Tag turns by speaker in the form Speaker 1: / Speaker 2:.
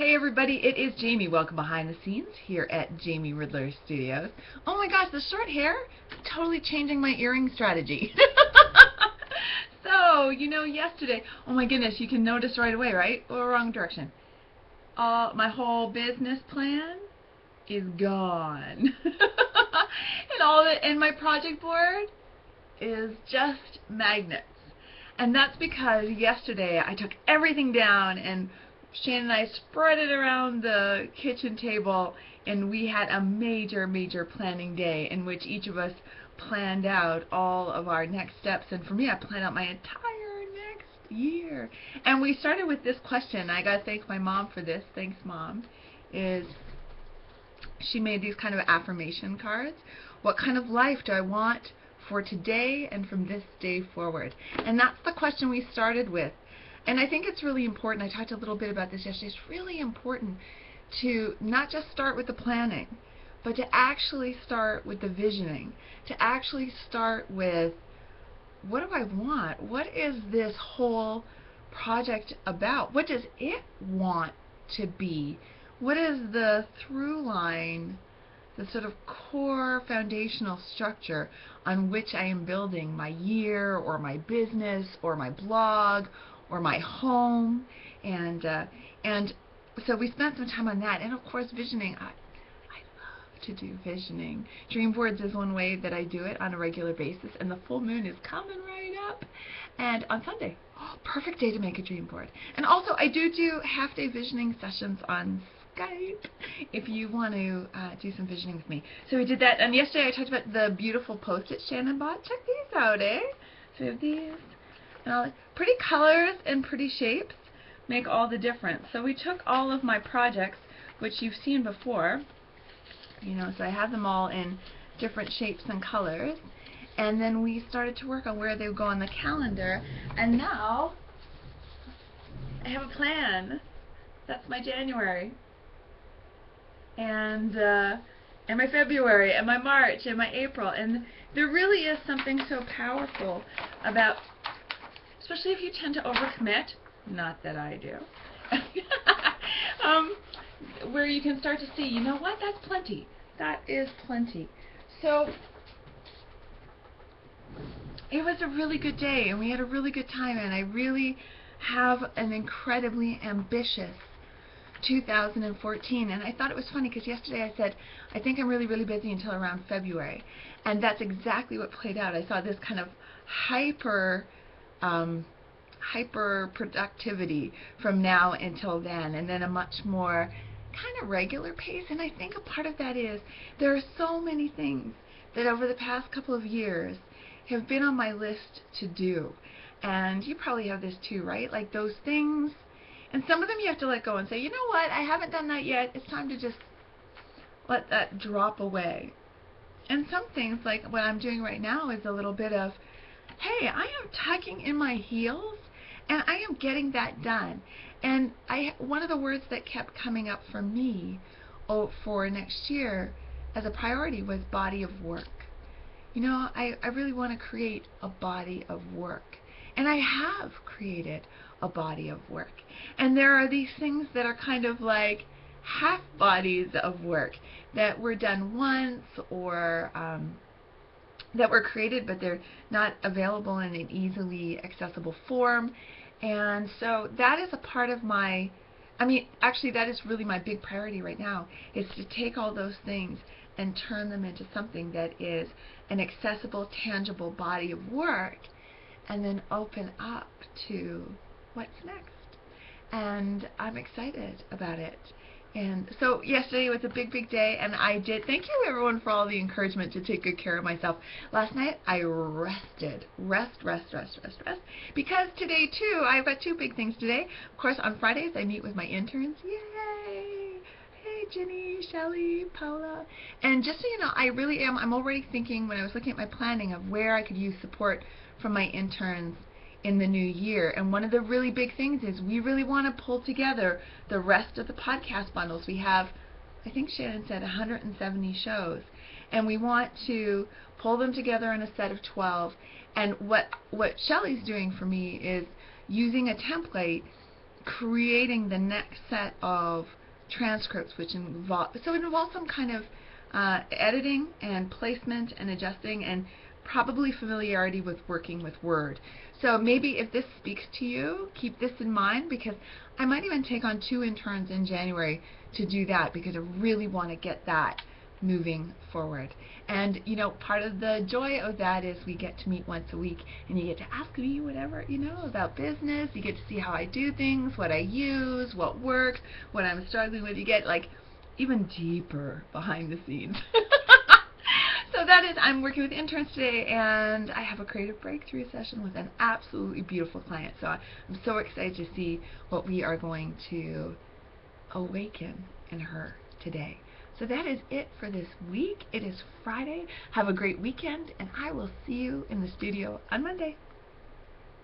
Speaker 1: Hey everybody, it is Jamie. Welcome behind the scenes here at Jamie Ridler Studios. Oh my gosh, the short hair totally changing my earring strategy. so, you know, yesterday, oh my goodness, you can notice right away, right? Or wrong direction. Uh, my whole business plan is gone. and all the and my project board is just magnets. And that's because yesterday I took everything down and Shannon and I spread it around the kitchen table and we had a major, major planning day in which each of us planned out all of our next steps. And for me, I planned out my entire next year. And we started with this question. I got to thank my mom for this. Thanks, Mom. Is she made these kind of affirmation cards. What kind of life do I want for today and from this day forward? And that's the question we started with. And I think it's really important, I talked a little bit about this yesterday, it's really important to not just start with the planning, but to actually start with the visioning, to actually start with what do I want? What is this whole project about? What does it want to be? What is the through line, the sort of core foundational structure on which I am building my year or my business or my blog or my home, and uh, and so we spent some time on that, and of course visioning. I, love to do visioning. Dream boards is one way that I do it on a regular basis, and the full moon is coming right up, and on Sunday. Oh, perfect day to make a dream board. And also, I do do half-day visioning sessions on Skype if you want to uh, do some visioning with me. So we did that, and yesterday I talked about the beautiful post it Shannon bought. Check these out, eh? So we have these and pretty colors and pretty shapes make all the difference. So we took all of my projects, which you've seen before, you know, so I have them all in different shapes and colors, and then we started to work on where they would go on the calendar, and now I have a plan. That's my January. And, uh, and my February, and my March, and my April, and there really is something so powerful about especially if you tend to overcommit. Not that I do. um, where you can start to see, you know what, that's plenty. That is plenty. So it was a really good day, and we had a really good time, and I really have an incredibly ambitious 2014 and I thought it was funny because yesterday I said I think I'm really really busy until around February and that's exactly what played out I saw this kind of hyper um, hyper productivity from now until then, and then a much more kind of regular pace. And I think a part of that is there are so many things that over the past couple of years have been on my list to do. And you probably have this too, right? Like those things, and some of them you have to let go and say, you know what, I haven't done that yet. It's time to just let that drop away. And some things, like what I'm doing right now, is a little bit of hey, I am tucking in my heels and I am getting that done. And I one of the words that kept coming up for me oh, for next year as a priority was body of work. You know, I, I really want to create a body of work. And I have created a body of work. And there are these things that are kind of like half bodies of work that were done once or um, that were created, but they're not available in an easily accessible form. And so that is a part of my, I mean, actually that is really my big priority right now, is to take all those things and turn them into something that is an accessible, tangible body of work, and then open up to what's next. And I'm excited about it. And so yesterday was a big, big day, and I did. Thank you, everyone, for all the encouragement to take good care of myself. Last night I rested, rest, rest, rest, rest, rest. Because today too, I've got two big things today. Of course, on Fridays I meet with my interns. Yay! Hey, Jenny, Shelly, Paula. And just so you know, I really am. I'm already thinking when I was looking at my planning of where I could use support from my interns in the new year. And one of the really big things is we really want to pull together the rest of the podcast bundles. We have, I think Shannon said, 170 shows. And we want to pull them together in a set of 12. And what, what Shelly's doing for me is using a template creating the next set of transcripts, which involve so it involves some kind of uh, editing and placement and adjusting and probably familiarity with working with Word. So maybe if this speaks to you, keep this in mind because I might even take on two interns in January to do that because I really want to get that moving forward. And you know, part of the joy of that is we get to meet once a week and you get to ask me whatever, you know, about business. You get to see how I do things, what I use, what works, what I'm struggling with. You get like even deeper behind the scenes. so that is, I'm working with interns today and I have a creative breakthrough session with an absolutely beautiful client. So I'm so excited to see what we are going to awaken in her today. So that is it for this week. It is Friday. Have a great weekend, and I will see you in the studio on Monday.